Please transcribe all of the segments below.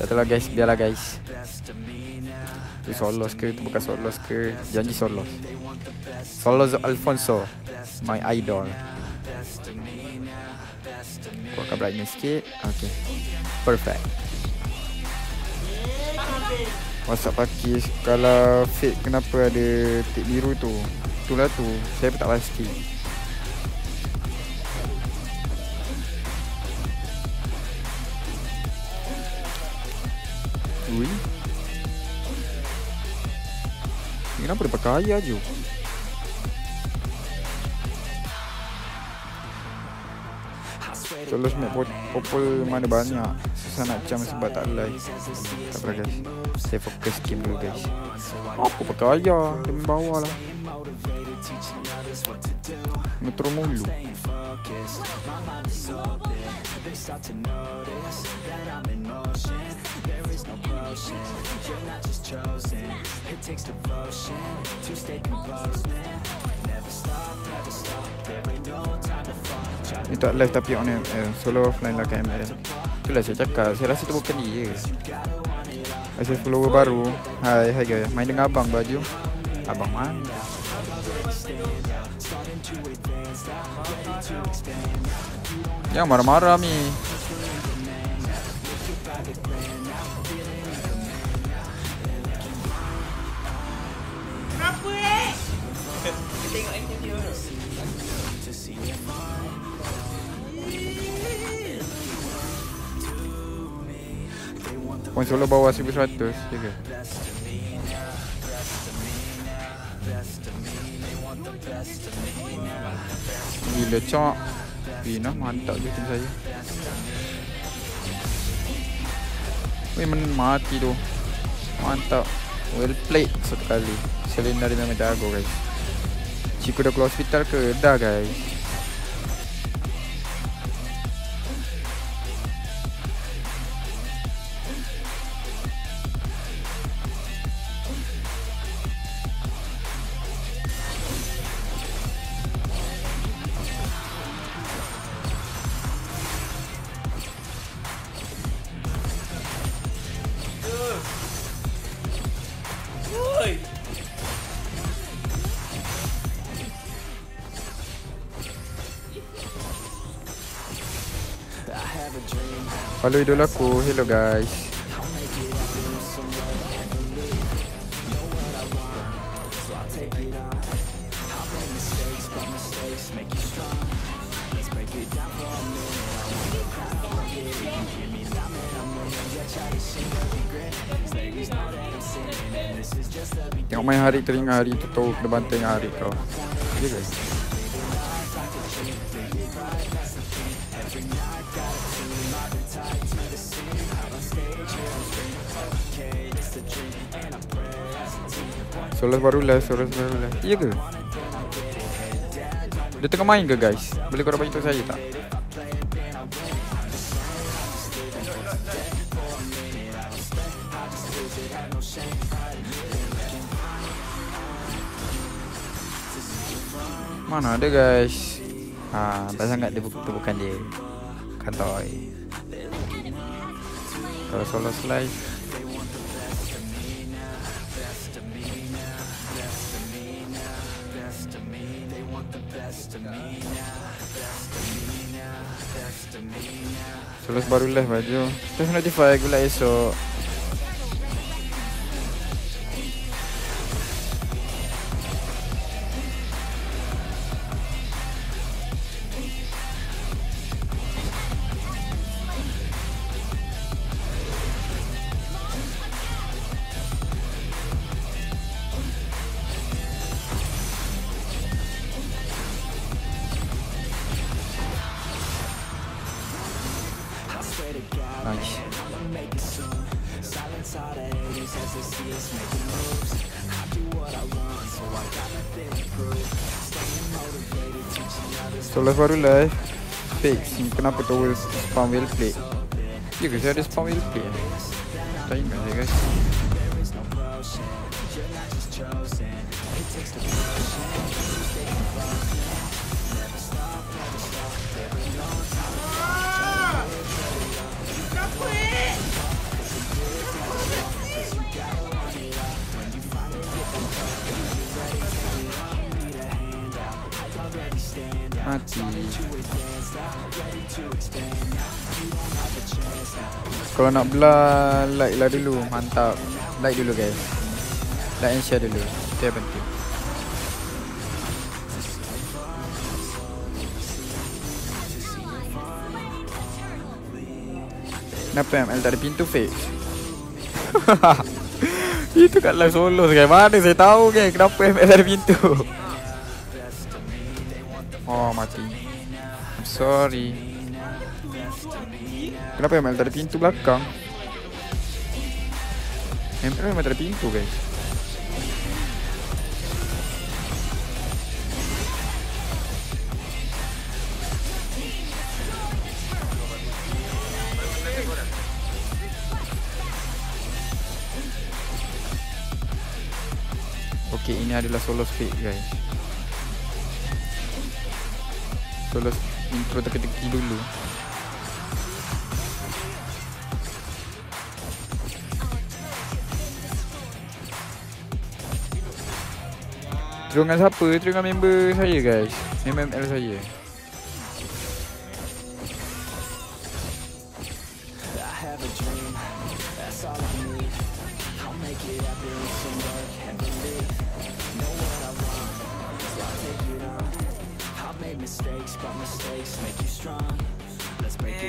Tak tahu lah guys, biarlah guys. Tu solos ke, tu bukan solos ke. Janji solos. Solos Alfonso. My idol. Kuatkan brightness sikit. Okay. Perfect. WhatsApp pakai kalau fake kenapa ada tik biru tu? Itulah tu. Saya pun tak pasti. Ui. Ni kenapa dia pakai air je? Terus make popol mana banyak. Susah nak jam sebab tak live. Tak apa guys. Saya fokus game dulu guys. Apa pakai ayah? Demi bawah lah. Metro mulu Ni tak live tapi on eh, Solo offline lah kan eh. Itulah saya cakap Saya rasa tu bukan dia Saya follower baru. Hai hai guys. Main dengan abang baju. Abang mana? Jangan marah-marah mi Poin solo bawah 1100 Ya ke Gila cok Bina mantap je tim saya. Weh men mati tu. Mantap. Well played satu kali. Selena dia memang jago guys Ciku dah keluar hospital ke? Dah guys Follow idol aku Hello guys. Tengok main hari teringat hari tu tahu kena bantai dengan hari kau Ya guys Solos baru lah, Solos baru lah Iya ke? Dia tengah main ke guys? Boleh korang bagi tahu saya tak? Mana ada guys? Ha, tak sangat dia bu- tu bukan dia. Kantoi. Kalau solo slice Terus baru live baju Terus notify aku lah esok Nice. Solas baru live Fix. Kenapa tu will spam will play. Ya ke spam will play. Ingat guys Kalau nak belah Like lah dulu. Mantap. Like dulu guys. Like and share dulu. Itu yang penting. Kenapa ML tak ada pintu fake? Itu kat live solo sekarang Mana saya tahu kan Kenapa ML tak ada pintu? Oh mati. I'm sorry Kenapa ML tak ada pintu belakang ML memang tak ada pintu guys Okay, ini adalah solo speed guys. Solo intro teka-teki dulu. Terus dengan siapa? Terus dengan member saya guys. Member ML saya.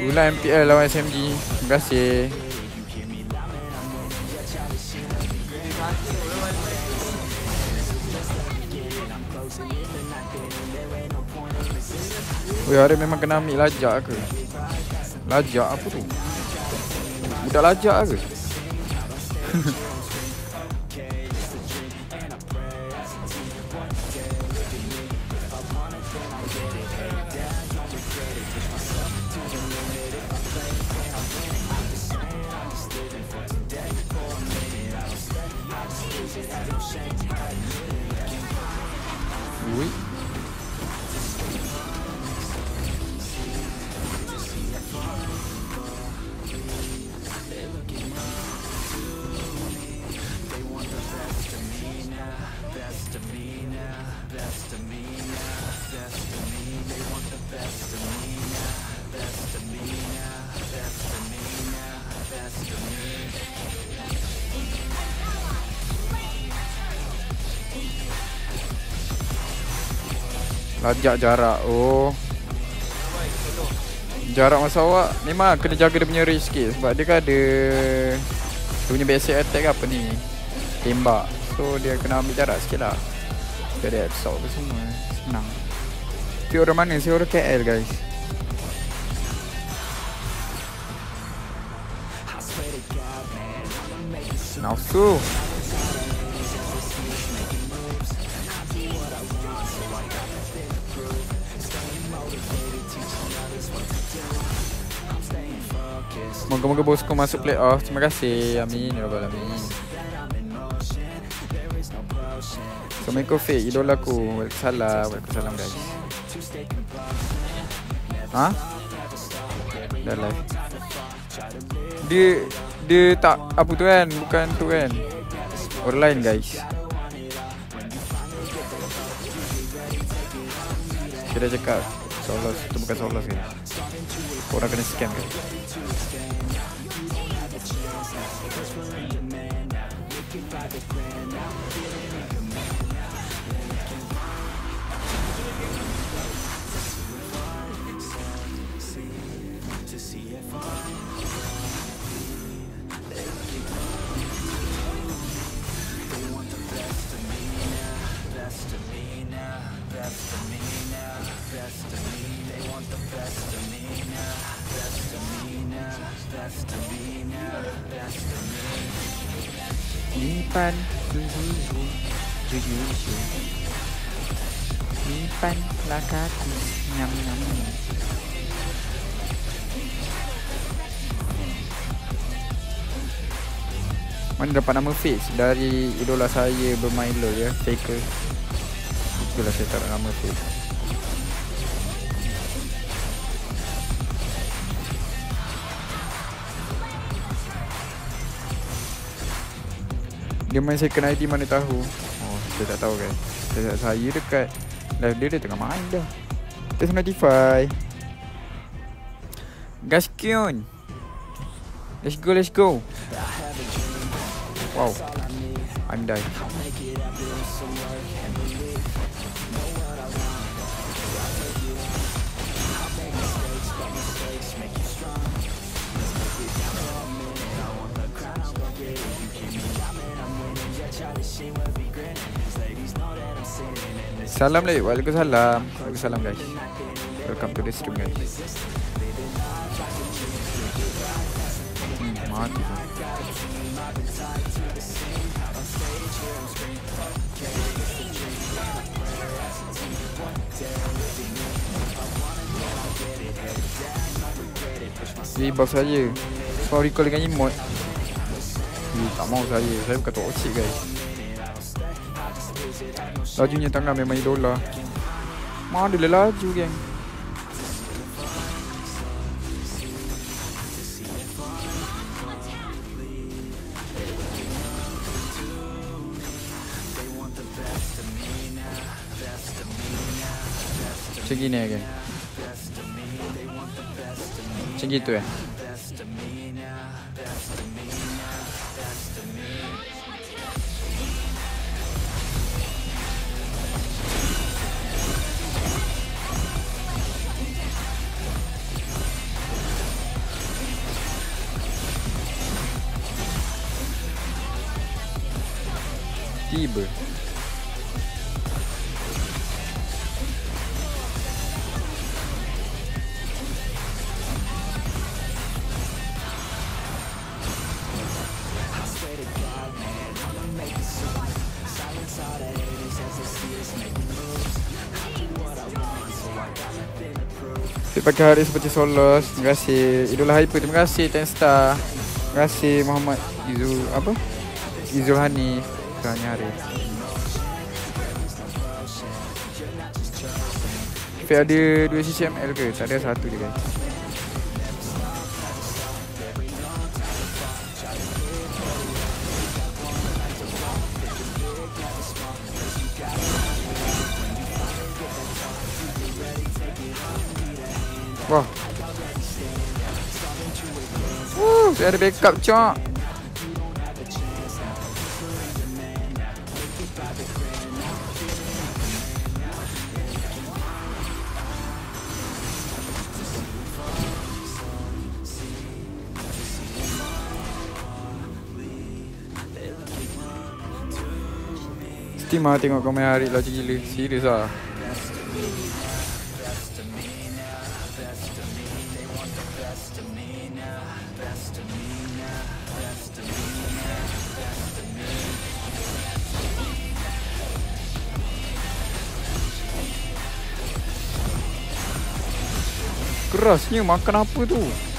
Ulang MPL lawan SMG. Terima kasih. Weh, hari memang kena ambil lajak ke? Lajak apa tu? Budak lajak ke? Lajak jarak Oh. Jarak masa awak Memang kena jaga dia punya range sikit. Sebab dia kan ada Dia punya basic attack apa ni? Tembak. So dia kena ambil jarak sikit lah. Ada absorb apa semua. Senang. Tapi orang mana? Sih orang KL guys. Nafsu Moga-moga bosku masuk playoff. Terima kasih. Amin. Ya Rabbal Alamin. Assalamualaikum Fik. Idola aku. Waalaikumsalam. Waalaikumsalam guys. Ha? Dah live. Dia dia tak apa tu kan? Bukan tu kan. Orang lain guys. Kita cakap Solos Itu bukan Solos guys Orang kena I'm feeling like a man. To they want the best of me now, best of me best of me best of me. They want the best of me best of me best of me best of me. Now. Guys Simpan Jujur Jujur Simpan lakaku Nyam nyam Mana dapat nama Fix Dari idola saya bermain LoL ya. Faker. Itulah saya taruh nama Fix Dia main second ID mana tahu Oh saya tak tahu kan saya, saya dekat Live dia dia tengah main dah Test notify. Gas kyun. Let's go, let's go. Wow. I'm Salam lagi. Waalaikumsalam. Waalaikumsalam guys. Welcome to the stream guys. Hmm, mati tu. Jadi buff saya Kalau recall dengan emote Eh, tak mau saya Saya bukan toxic guys Lajunya tangan memang idola. Mana dia laju geng? Macam gini ya geng? Macam gitu ya Fit pagi hari seperti Solos. Terima kasih. Idola Hyper Terima kasih Ten Star Terima kasih Muhammad Izul Apa? Izul Hanif Hari Fit ada 2 CCML ke? Tak ada satu je guys Wah. Woo, saya ada backup cok. Steam lah tengok komen hari lah gila. Serius lah Kerasnya makan apa tu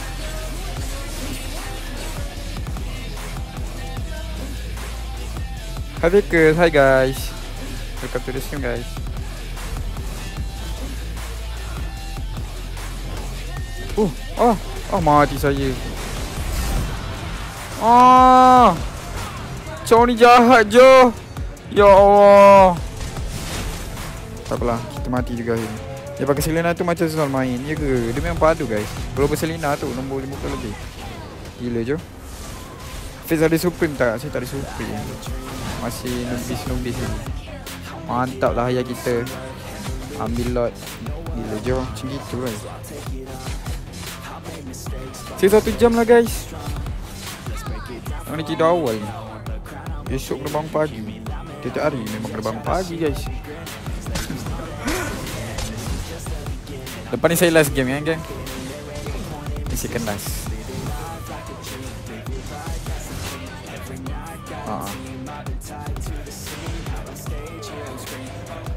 Hi Vickers, hi guys. Welcome to the stream guys. Oh, oh, oh mati saya. Ah, Cowok ni jahat je Ya Allah. Tak apalah, kita mati juga ni. Dia pakai Selena tu macam Zul main. Ya ke? Dia memang padu guys. Global Selena tu nombor 50 lebih Gila je Fizz ada Supreme tak? Saya tak ada Supreme. Masih nubis-nubis ni. Mantap lah ayah kita. Ambil lot. Gila je macam gitu kan. Saya satu jam lah guys. Ni tidur awal ni. Besok kena bangun pagi. Tiap-tiap hari memang kena bangun pagi guys. Lepas ni saya last game ya geng. Ni second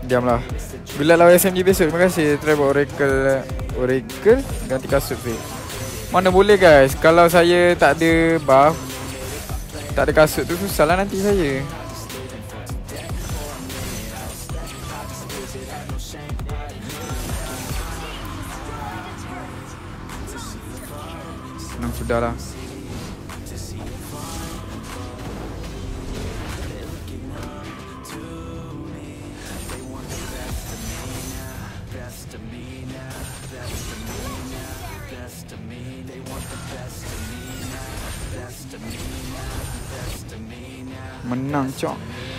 Diam lah. Bila lawan SMG besok Terima kasih Trevor. Oracle Oracle Ganti kasut Fik Mana boleh guys? Kalau saya tak ada buff Tak ada kasut tu Susah lah nanti saya. Senang sudah lah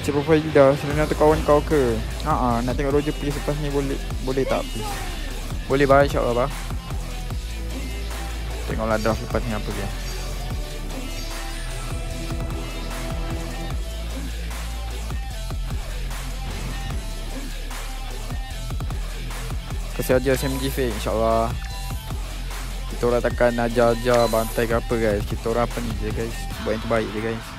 cok Cepat Faida Sebenarnya tu kawan kau ke? Haa nak tengok Roger pergi selepas ni boleh Boleh tak? Boleh bah insyaAllah bah. Tengoklah draft lepas ni apa dia. Kasih aja SMG fake insyaAllah. Kita orang takkan ajar-ajar bantai ke apa guys. Kita orang apa ni je guys. Buat yang terbaik je guys